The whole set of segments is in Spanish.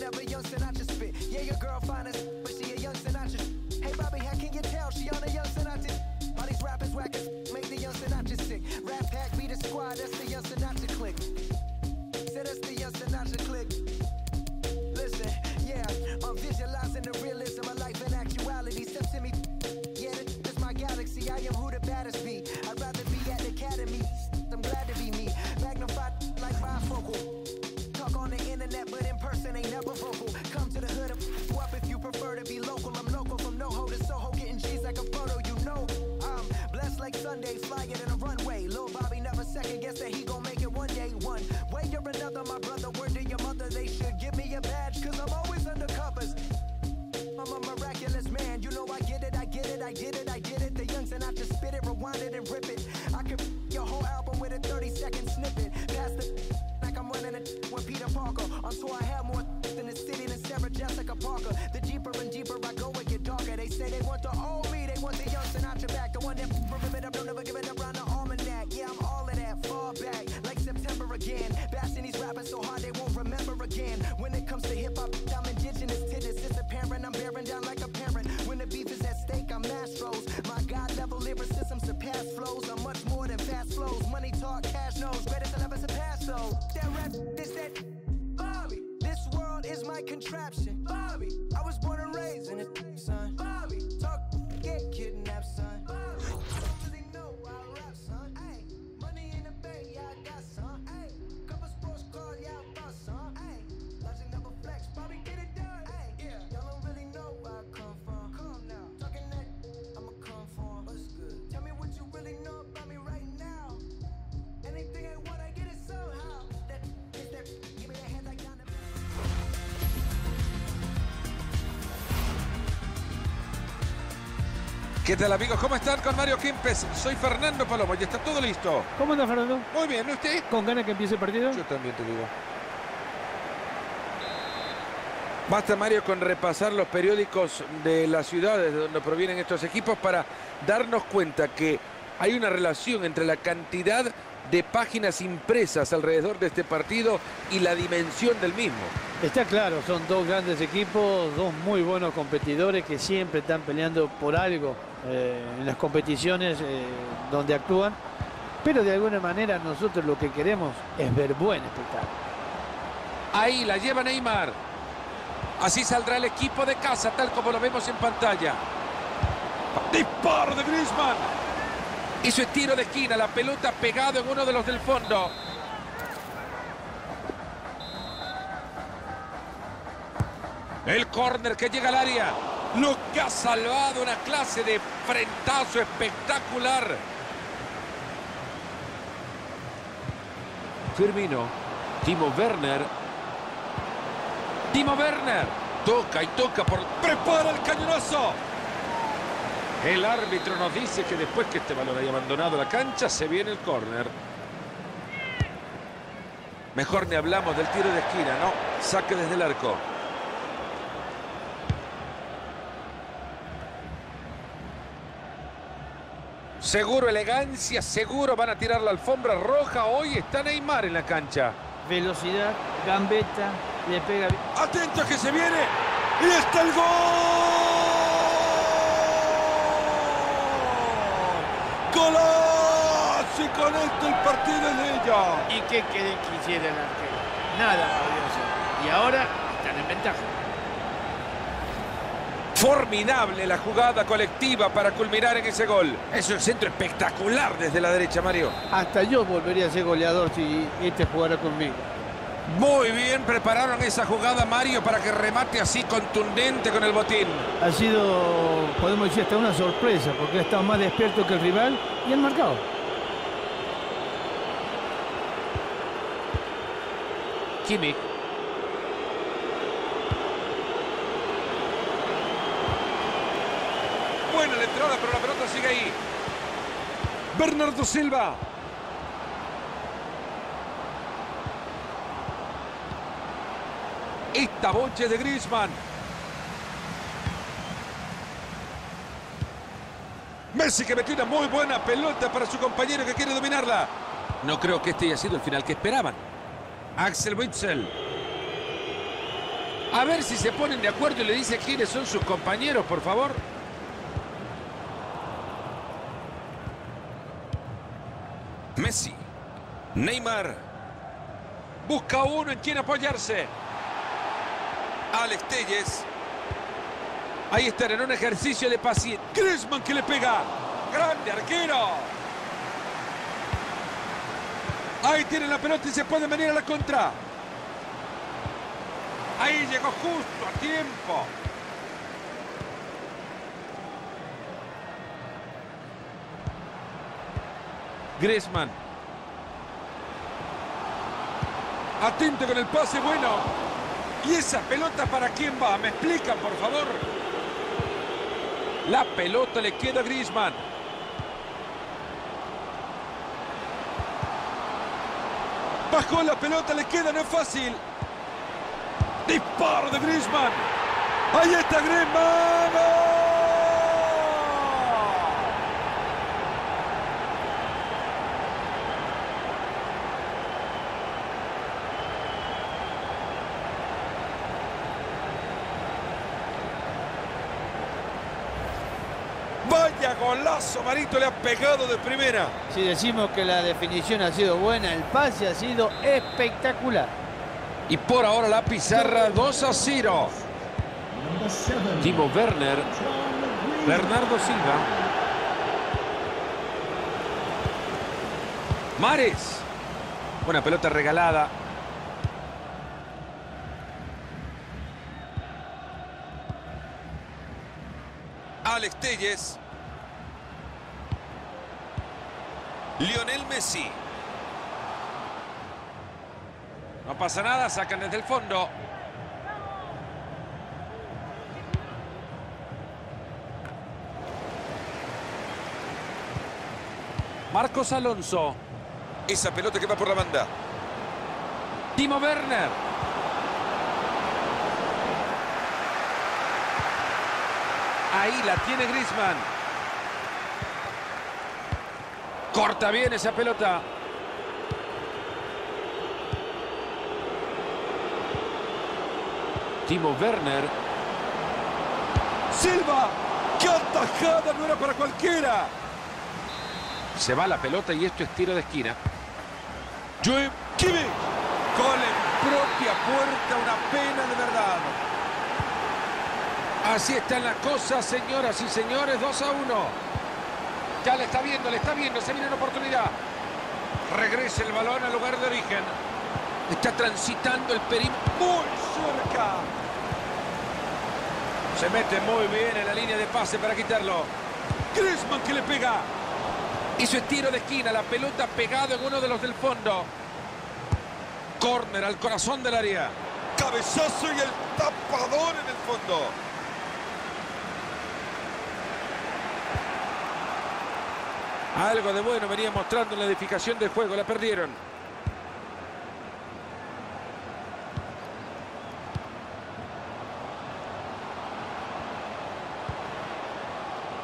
never young said I just spit. Yeah, your girl fine as I get it, I get it. The youngs and I just spit it, rewind it, and rip So ¿Qué tal amigos? ¿Cómo están con Mario Kempes? Soy Fernando Palomo y está todo listo. ¿Cómo anda, Fernando? Muy bien, ¿y usted? ¿Con ganas que empiece el partido? Yo también te digo. Basta Mario con repasar los periódicos de las ciudades de donde provienen estos equipos para darnos cuenta que hay una relación entre la cantidad de páginas impresas alrededor de este partido y la dimensión del mismo. Está claro, son dos grandes equipos, dos muy buenos competidores que siempre están peleando por algo eh, en las competiciones eh, donde actúan. Pero de alguna manera nosotros lo que queremos es ver buen espectáculo. Ahí la lleva Neymar. Así saldrá el equipo de casa, tal como lo vemos en pantalla. Disparo de Griezmann. Hizo el tiro de esquina, la pelota pegado en uno de los del fondo. El córner que llega al área. Lo que ha salvado una clase de frentazo espectacular. Firmino. Timo Werner. Timo Werner. Toca y toca por... ¡Prepara el cañonazo! El árbitro nos dice que después que este balón haya abandonado la cancha, se viene el córner. Mejor ni hablamos del tiro de esquina, ¿no? Saque desde el arco. Seguro elegancia, seguro van a tirar la alfombra roja. Hoy está Neymar en la cancha. Velocidad, gambeta, le pega... bien. Atento que se viene. Y está el gol. Golazo. Y con esto el partido es de ella. ¿Y qué quede quisiera el arquero? Nada. Y ahora están en ventaja. Formidable la jugada colectiva para culminar en ese gol. Es un centro espectacular desde la derecha, Mario. Hasta yo volvería a ser goleador si este jugara conmigo. Muy bien prepararon esa jugada, Mario, para que remate así contundente con el botín. Ha sido, podemos decir, hasta una sorpresa, porque ha estado más despierto que el rival y han marcado. Kimmich. Buena la entrada, pero la pelota sigue ahí. Bernardo Silva. Esta boche de Griezmann. Messi que metió una muy buena pelota para su compañero que quiere dominarla. No creo que este haya sido el final que esperaban. Axel Witzel. A ver si se ponen de acuerdo y le dice quiénes son sus compañeros, por favor. Messi. Neymar. Busca uno en quien apoyarse. Alex Telles. Ahí están en un ejercicio de paciencia. Griezmann que le pega. Grande arquero. Ahí tiene la pelota y se puede venir a la contra. Ahí llegó justo a tiempo. Griezmann. Atento con el pase bueno. ¿Y esa pelota para quién va? ¿Me explican, por favor? La pelota le queda a Griezmann. Bajó la pelota, le queda, no es fácil. Disparo de Griezmann. Ahí está Griezmann. Vaya golazo, Marito le ha pegado de primera. Si decimos que la definición ha sido buena, el pase ha sido espectacular. Y por ahora la pizarra 2 a 0. Timo Werner. Bernardo Silva. Mares. Buena pelota regalada. Alex Telles. Lionel Messi. No pasa nada, sacan desde el fondo. Marcos Alonso. Esa pelota que va por la banda. Timo Werner. Ahí la tiene Griezmann. Corta bien esa pelota. Timo Werner. Silva. ¡Qué atajada! No era para cualquiera. Se va la pelota y esto es tiro de esquina. Joe Kimmich. Gol en propia puerta. Una pena de verdad. Así están las cosas, señoras y señores. 2 a 1. Ya le está viendo, le está viendo. Se viene una oportunidad. Regresa el balón al lugar de origen. Está transitando el perímetro. Muy cerca. Se mete muy bien en la línea de pase para quitarlo. Griezmann que le pega. Hizo el tiro de esquina. La pelota pegado en uno de los del fondo. Corner al corazón del área. Cabezazo y el tapador en el fondo. Algo de bueno venía mostrando en la edificación del juego. La perdieron.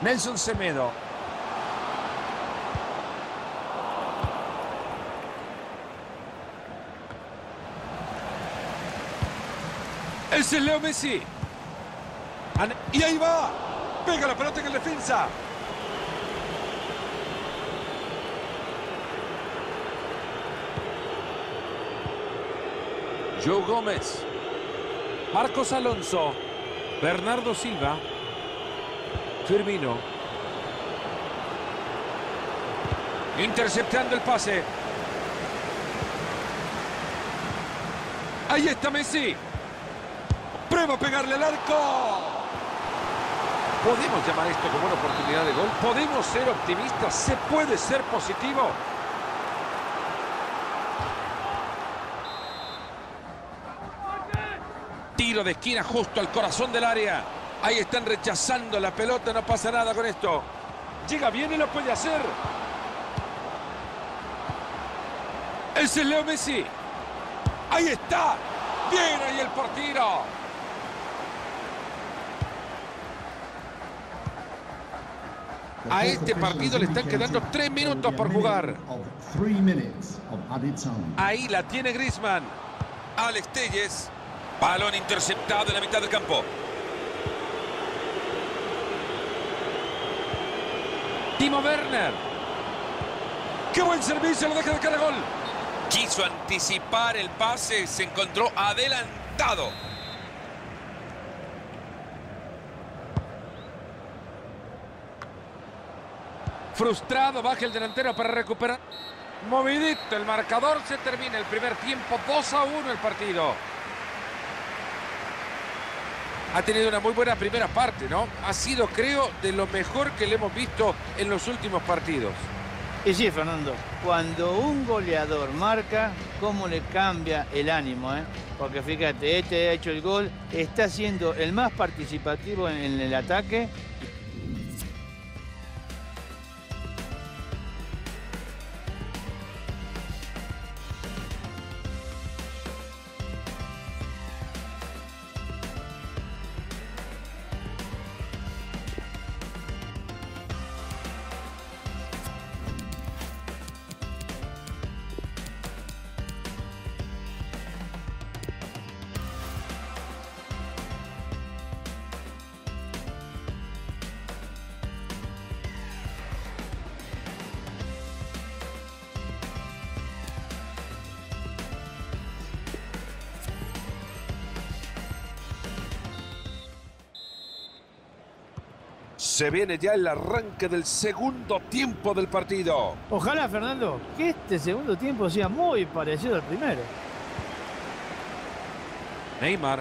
Nelson Semedo. Ese es Leo Messi. Y ahí va. Pega la pelota en el defensa. Joe Gómez. Marcos Alonso. Bernardo Silva. Firmino. Interceptando el pase. Ahí está Messi. Prueba a pegarle al arco. ¿Podemos llamar esto como una oportunidad de gol? ¿Podemos ser optimistas? ¿Se puede ser positivo? Tiro de esquina justo al corazón del área. Ahí están rechazando la pelota, no pasa nada con esto. Llega bien y lo puede hacer. Ese es Leo Messi. Ahí está. Bien ahí el portero. A este partido le están quedando tres minutos por jugar. Ahí la tiene Griezmann. Alex Telles. Balón interceptado en la mitad del campo. Timo Werner. ¡Qué buen servicio! Lo deja de cara gol. Quiso anticipar el pase, se encontró adelantado. Frustrado, baja el delantero para recuperar. Movidito el marcador, se termina el primer tiempo, 2 a 1 el partido. Ha tenido una muy buena primera parte, ¿no? Ha sido, creo, de lo mejor que le hemos visto en los últimos partidos. Y sí, Fernando, cuando un goleador marca, cómo le cambia el ánimo, ¿eh? Porque fíjate, este ha hecho el gol, está siendo el más participativo en el ataque Se viene ya el arranque del segundo tiempo del partido. Ojalá, Fernando, que este segundo tiempo sea muy parecido al primero. Neymar.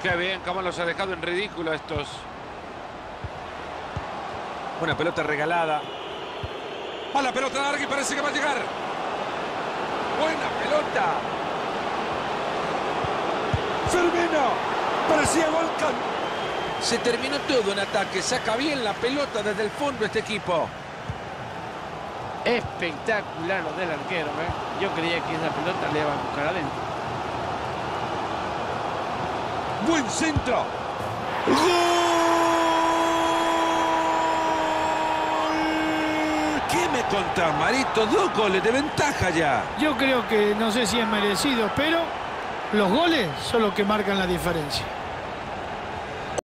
Qué bien, cómo los ha dejado en ridículo estos. Una pelota regalada. A la pelota larga y parece que va a llegar. Buena pelota. Firmino. Parecía Volcan. Se terminó todo en ataque. Saca bien la pelota desde el fondo este equipo. Espectacular lo del arquero. ¿eh? Yo creía que esa pelota le iba a buscar adentro. Buen centro. ¡Gol! ¿Qué me contás, Marito? Dos goles de ventaja ya. Yo creo que no sé si es merecido, pero los goles son los que marcan la diferencia.